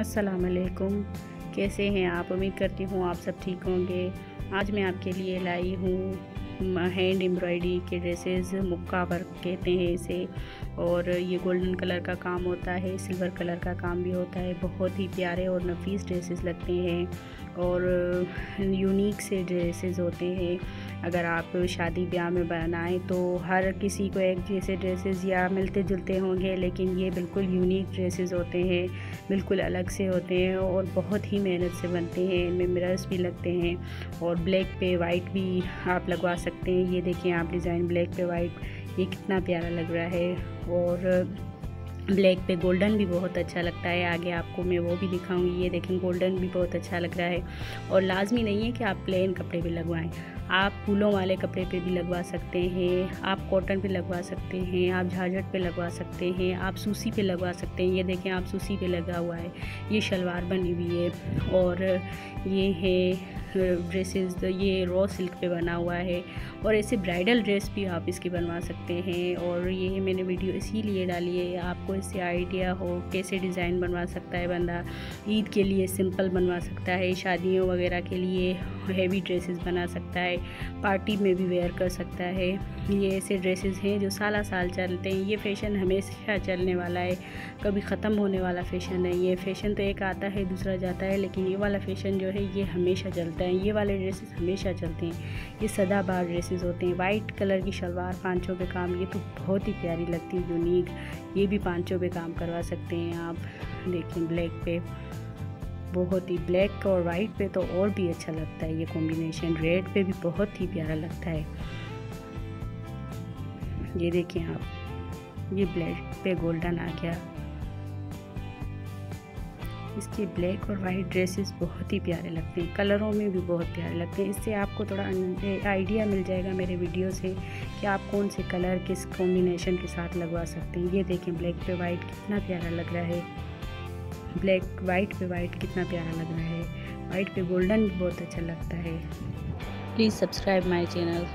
अस्सलाम वालेकुम कैसे हैं आप? उम्मीद करती हूँ आप सब ठीक होंगे। आज मैं आपके लिए लाई हूँ हैंड एम्ब्रॉयडरी के ड्रेसेस, मुक्का वर्क कहते हैं इसे। और ये गोल्डन कलर का काम होता है, सिल्वर कलर का काम भी होता है। बहुत ही प्यारे और नफीस ड्रेसेस लगते हैं। और यूनिक से ड्रेसेस होते हैं। अगर आप शादी ब्याह में बनाएँ तो हर किसी को एक जैसे ड्रेसेस या मिलते जुलते होंगे, लेकिन ये बिल्कुल यूनिक ड्रेसेस होते हैं, बिल्कुल अलग से होते हैं और बहुत ही मेहनत से बनते हैं। इनमें मिरर्स भी लगते हैं और ब्लैक पे वाइट भी आप लगवा सकते हैं। ये देखिए, आप डिज़ाइन ब्लैक पे वाइट ये कितना प्यारा लग रहा है। और ब्लैक पे गोल्डन भी बहुत अच्छा लगता है, आगे आपको मैं वो भी दिखाऊँगी, ये देखें गोल्डन भी बहुत अच्छा लग रहा है। और लाजमी नहीं है कि आप प्लेन कपड़े भी लगवाएँ, आप फूलों वाले कपड़े पे भी लगवा सकते हैं, आप कॉटन पे लगवा सकते हैं, आप झाझट पे लगवा सकते हैं, आप सूसी पे लगवा सकते हैं, ये देखें आप सूसी पे लगा हुआ है, ये शलवार बनी हुई है, और ये है ड्रेसेस ये रॉ सिल्क पे बना हुआ है और ऐसे ब्राइडल ड्रेस भी आप इसकी बनवा सकते हैं और ये मैंने वीडियो इसीलिए डाली है, आपको इससे आइडिया हो कैसे डिज़ाइन बनवा सकता है बंदा, ईद के लिए सिंपल बनवा सकता है, शादियों वगैरह के लिए हैवी ड्रेसेस बना सकता है, पार्टी में भी वेयर कर सकता है। ये ऐसे ड्रेसेस हैं जो साल साल चलते हैं। ये फ़ैशन हमेशा चलने वाला है। कभी ख़त्म होने वाला फ़ैशन है। ये फ़ैशन तो एक आता है, दूसरा जाता है, लेकिन ये वाला फ़ैशन जो है, ये हमेशा चलता है। ये वाले ड्रेसेस हमेशा चलते हैं। ये सदाबहार ड्रेसेस होते हैं। वाइट कलर की शलवार पाँचों पे काम, ये तो बहुत ही प्यारी लगती है यूनिक ये भी पाँचों पे काम करवा सकते हैं आप। देखें ब्लैक पे। बहुत ही ब्लैक और वाइट पे तो और भी अच्छा लगता है ये कॉम्बिनेशन रेड पे भी बहुत ही प्यारा लगता है। ये देखें आप। ये ब्लैक पे गोल्डन आ गया। इसके ब्लैक और वाइट ड्रेसेस बहुत ही प्यारे लगते हैं। कलरों में भी बहुत प्यारे लगते हैं। इससे आपको थोड़ा आइडिया मिल जाएगा मेरे वीडियो से कि आप कौन से कलर किस कॉम्बिनेशन के साथ लगवा सकते हैं। ये देखें ब्लैक पे वाइट कितना प्यारा लग रहा है। ब्लैक वाइट पे वाइट कितना प्यारा लग रहा है। वाइट पे गोल्डन भी बहुत अच्छा लगता है। Please subscribe my channel